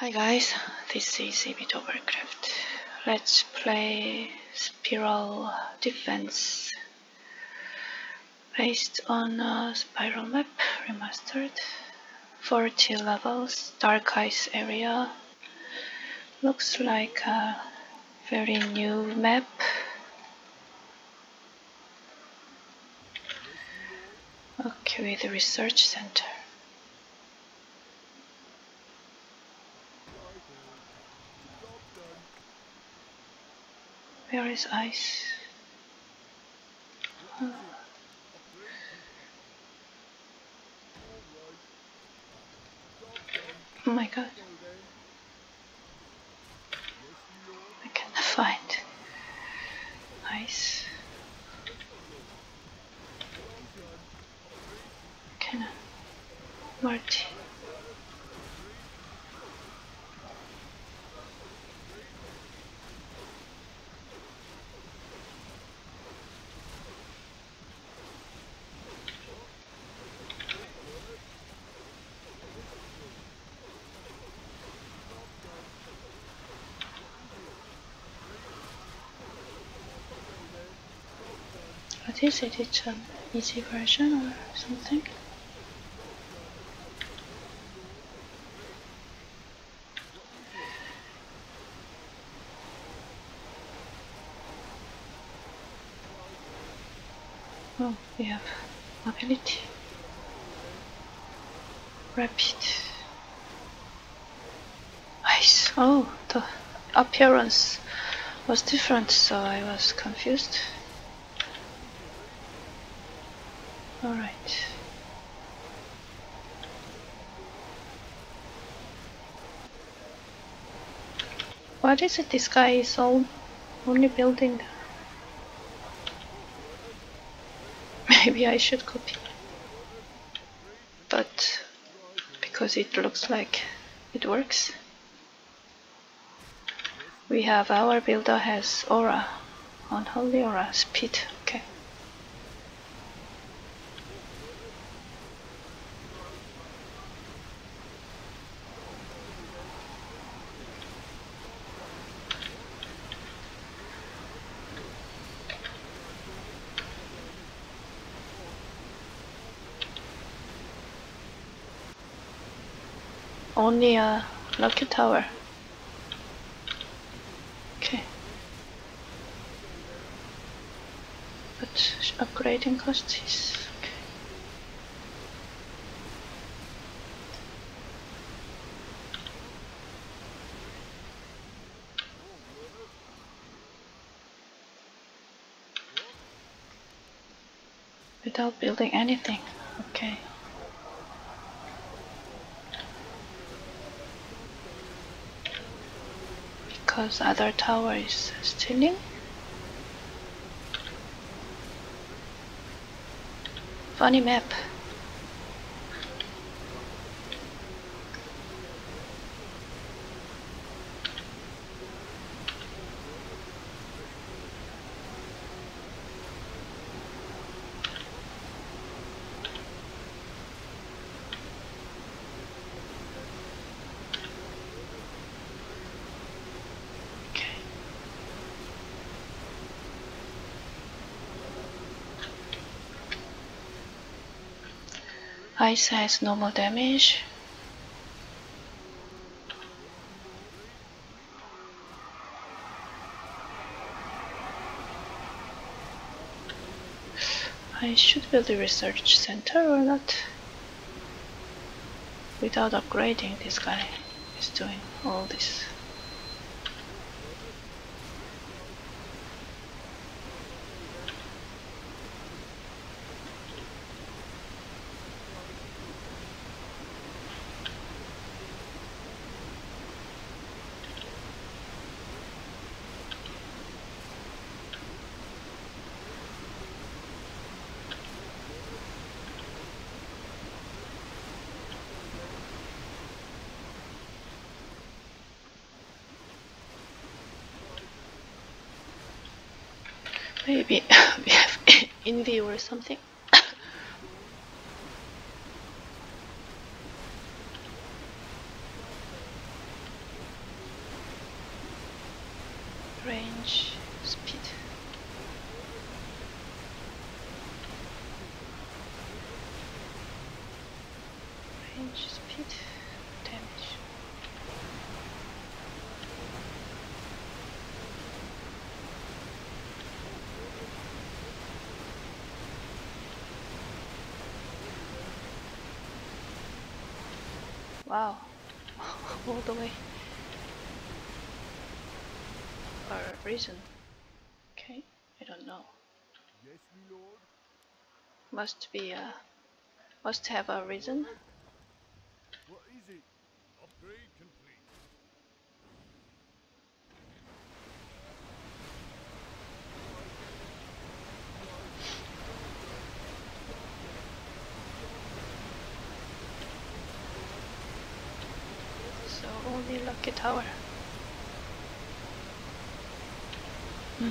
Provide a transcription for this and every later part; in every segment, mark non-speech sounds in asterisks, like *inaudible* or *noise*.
Hi guys, this is Ibidop Warcraft. Let's play Spiral Defense based on a Spiral map remastered. 40 levels, dark ice area. Looks like a very new map. Okay, the research center. Where is ice? What is it? It's an easy version or something? Oh, we have mobility. Rapid. Ice. Oh, the appearance was different, so I was confused. Alright. What is it? This guy is all only building. *laughs* Maybe I should copy. But because it looks like it works. We have our builder has aura, unholy aura, speed, okay. Only a lucky tower. Okay. But upgrading costs is okay. Without building anything. Okay. Because other tower is stealing. Funny map. Ice has normal damage. I should build a research center or not? Without upgrading, this guy is doing all this. Maybe *laughs* we have *laughs* envy or something. change speed damage. Wow, *laughs* all the way. For a reason. Okay, I don't know. Yes, my lord. Must be a, must have a reason. What is it? Upgrade only Lucky Tower. Hmm.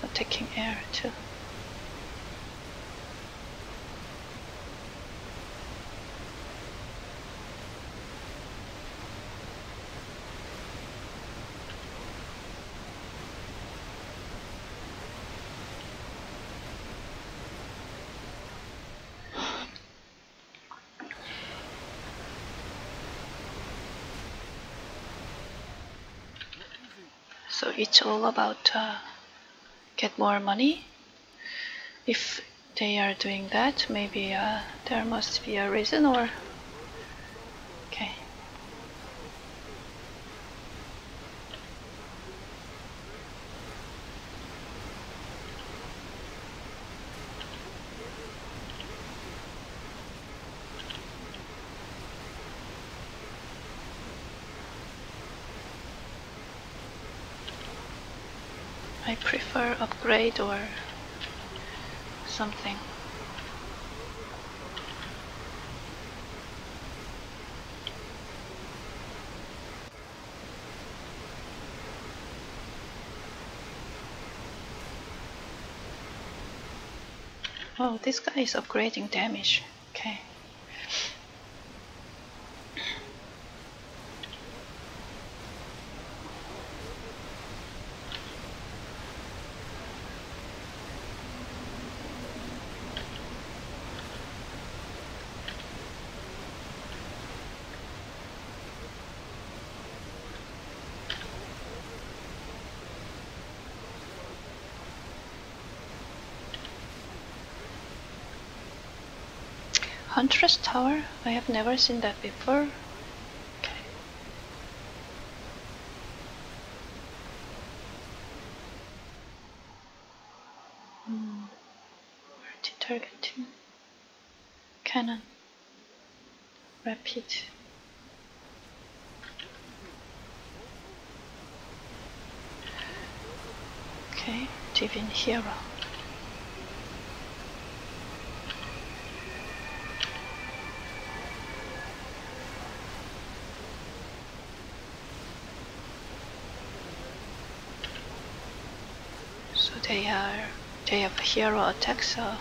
But taking air too. So it's all about uh, get more money. If they are doing that, maybe uh, there must be a reason or okay. I or something. Oh, this guy is upgrading damage. Okay. Huntress Tower? I have never seen that before. Okay. Hmm. To target? Cannon. Rapid. Okay, Divine Hero. So they are they have hero attacks so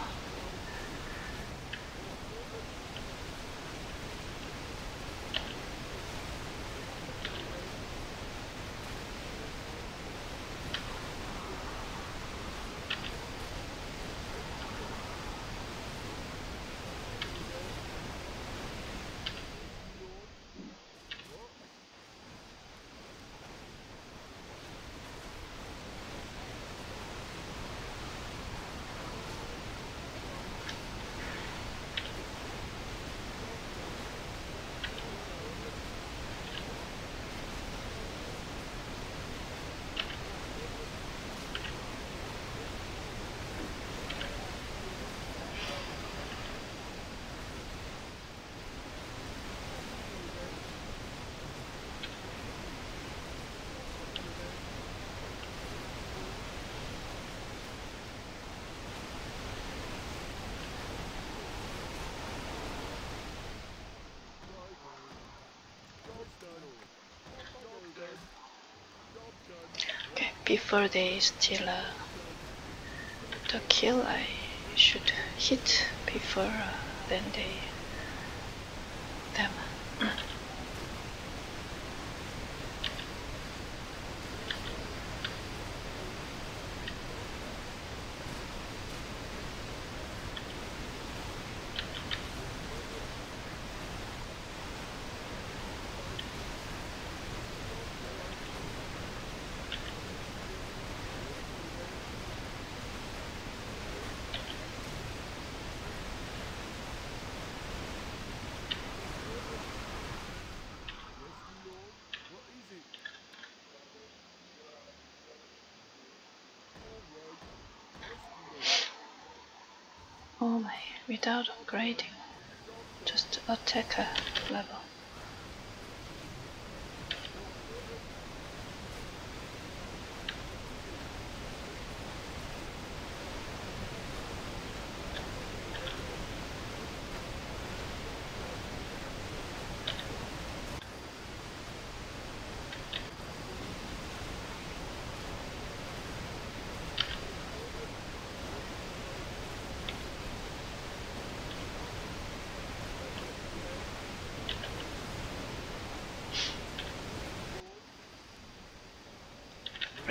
okay before they steal uh, the kill I should hit before uh, then they them Oh my, without upgrading, just attacker level.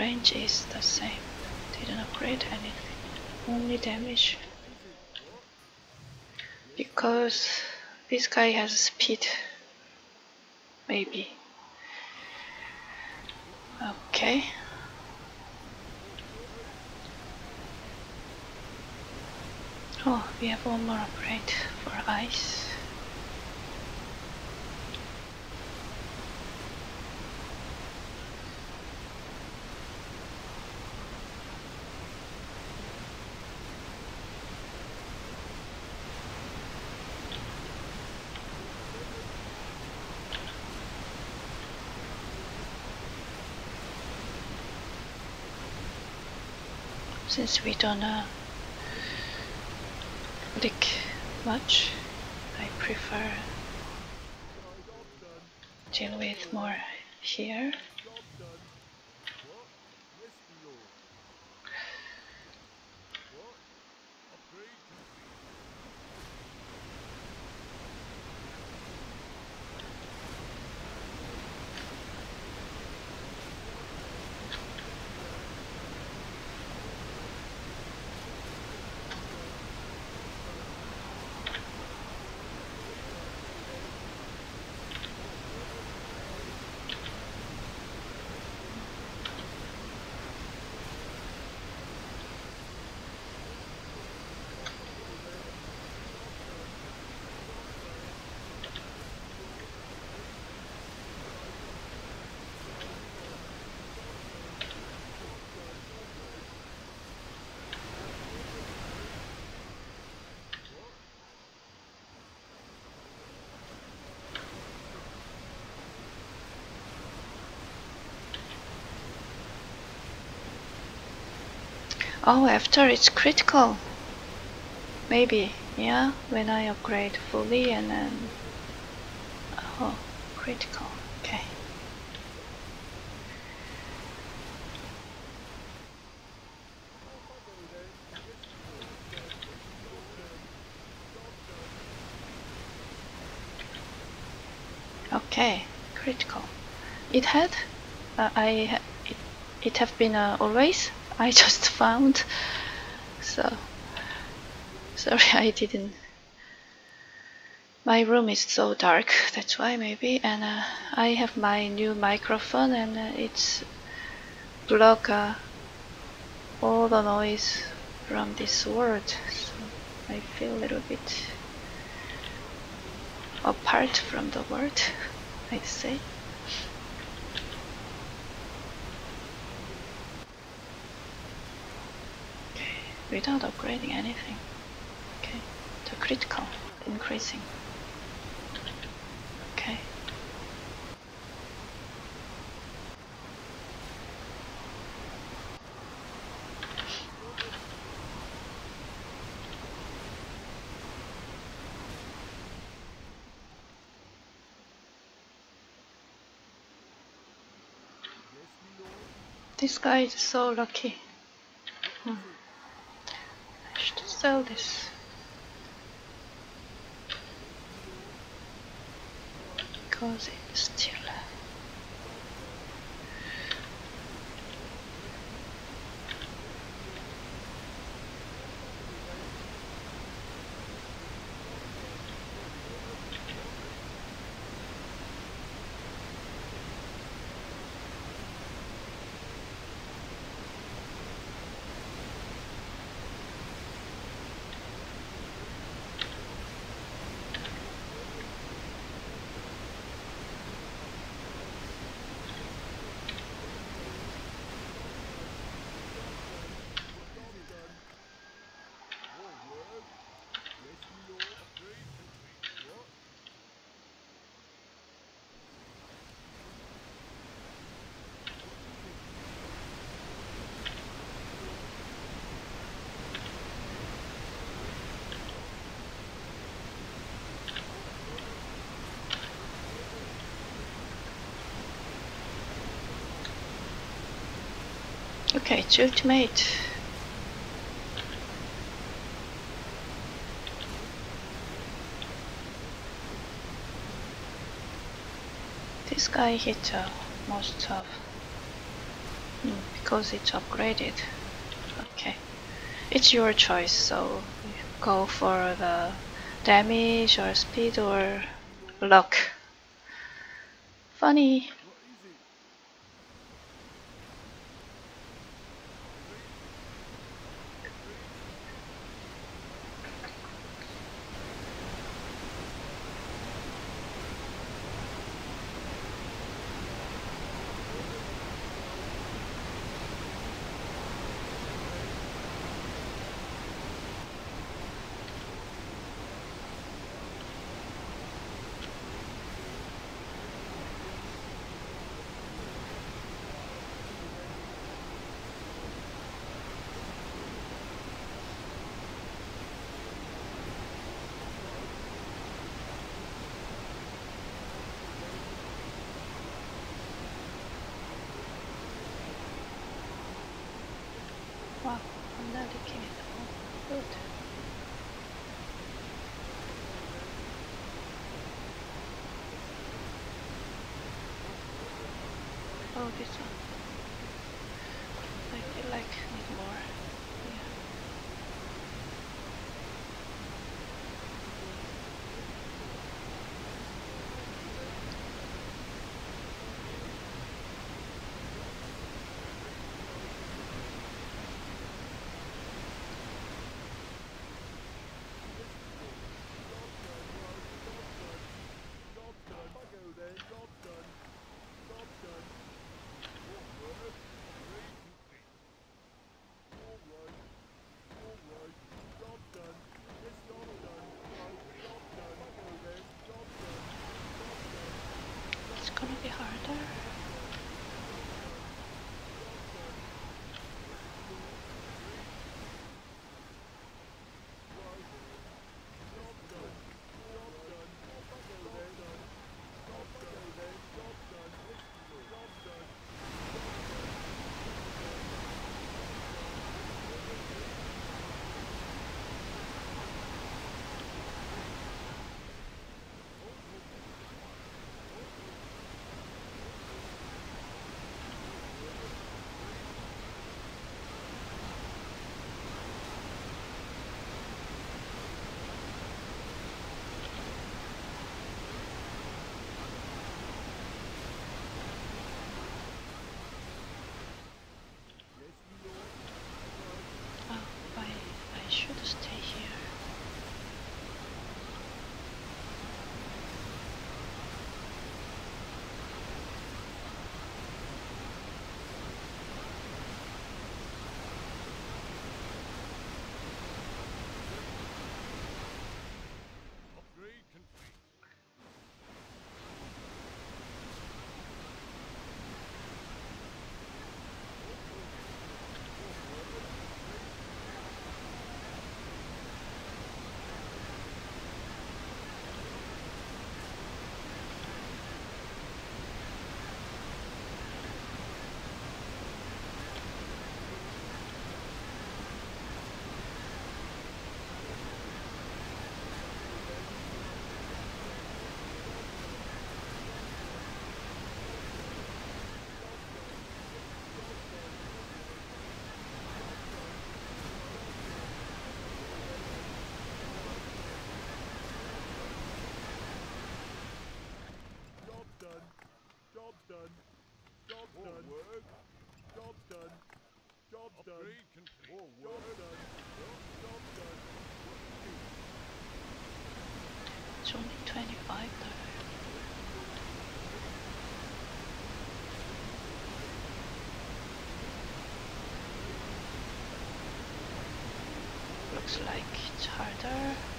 Range is the same. Didn't upgrade anything. Only damage. Because this guy has speed. Maybe. Okay. Oh, we have one more upgrade for ice. Since we don't uh, lick much I prefer deal with more here oh after it's critical maybe yeah when I upgrade fully and then oh critical okay Okay, critical. It had, uh, I, it, it have been uh, always. I just found, so sorry I didn't. My room is so dark, that's why maybe, and uh, I have my new microphone and uh, it's block uh, all the noise from this world, so I feel a little bit apart from the world, I'd say. Okay, without upgrading anything. Okay, the critical increasing. Okay. This guy is so lucky. Hmm. I should sell this. Because it's still. Okay, it's ultimate. This guy hits uh, most of mm, because it's upgraded. Okay, it's your choice. So go for the damage or speed or luck. Funny. bakacağım. it's only 25 though. Looks like it's harder.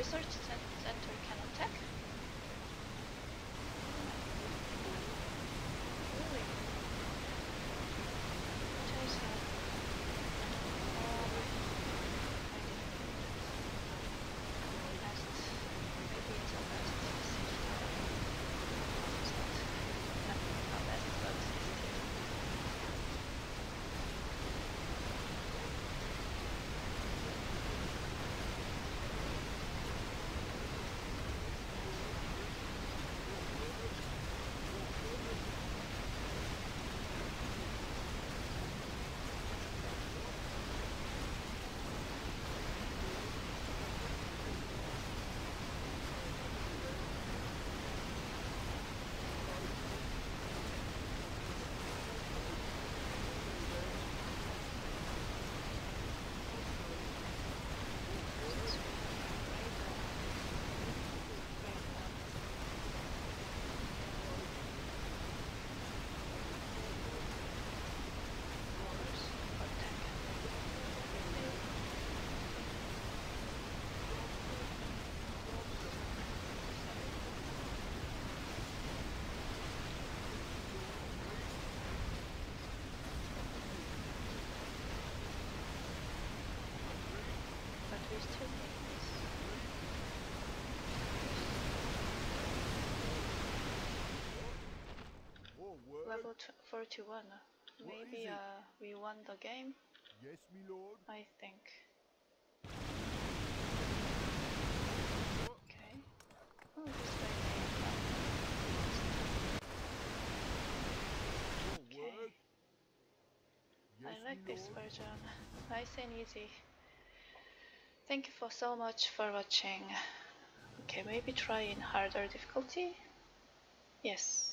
Research cen- center can attack? Really? What is that? Um, I didn't know that. Best, maybe it's a best city tower. It's not, not, not best, but still. But we still need this. Forward. Level t- 41. uh, Maybe uh, we won the game, Yes, me lord. I think. Okay. Oh, this way they Forward. I like this version. Nice and easy. Thank you for so much for watching. Okay, maybe try in harder difficulty. Yes.